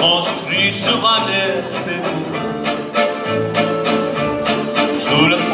construit sur un air fait Sous le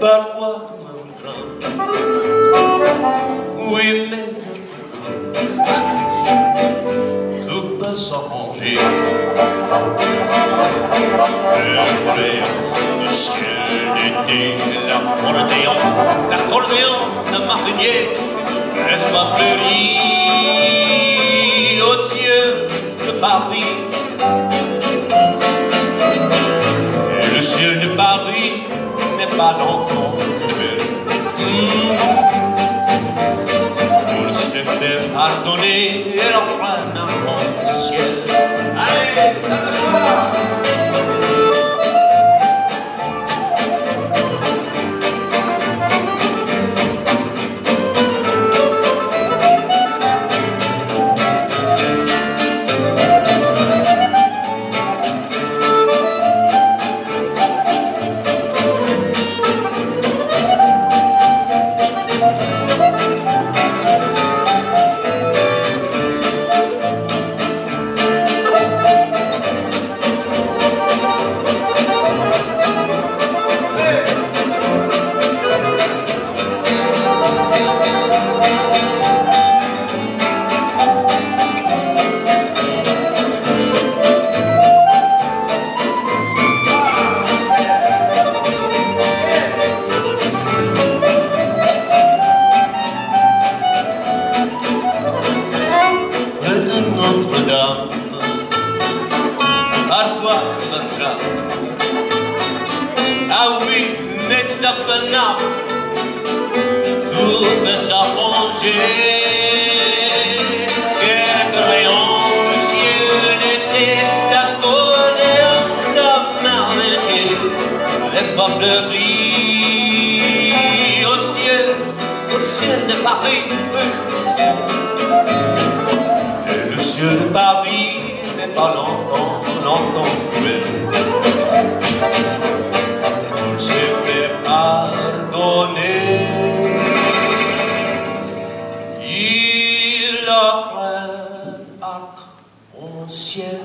parfois comme un train. Oui, mais peut s'arranger. Le ciel d'été, l'accordéon, l'accordéon de marinier, laisse-moi fleurir au ciel de Paris. Et le ciel de Paris n'est pas longtemps cruel. On s'est fait pardonner et l'enfreint Ah oui, mais ça penaille, tout peut s'arranger. Quelques rayons du ciel d'été, d'accordéon, de marinier, laisse-moi fleurir au ciel, au ciel de Paris. Le ciel de Paris n'est pas longtemps, cruel. On s'est fait pardonner. Il offre un arc au ciel